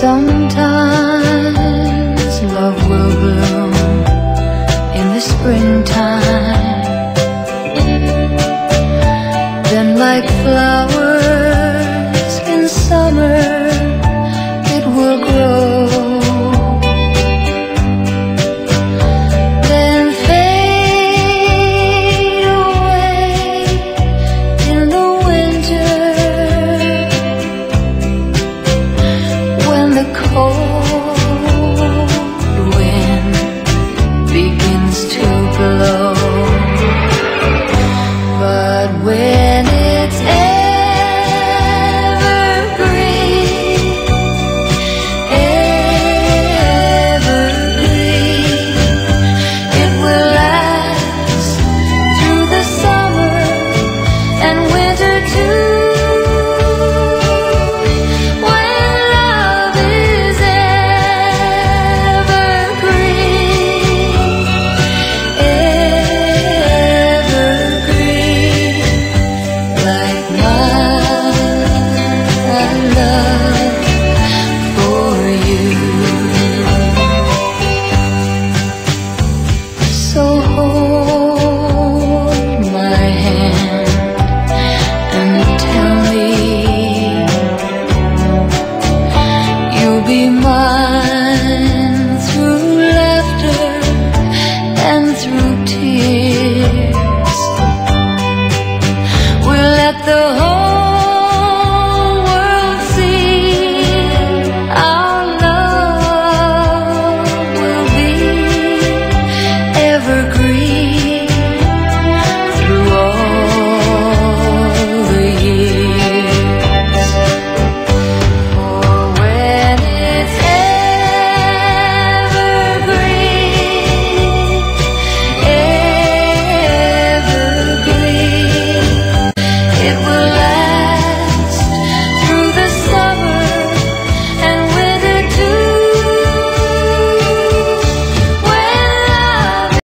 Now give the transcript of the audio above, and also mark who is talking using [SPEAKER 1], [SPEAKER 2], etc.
[SPEAKER 1] Sometimes love will bloom in the springtime. Then like flowers through tears.